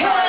America.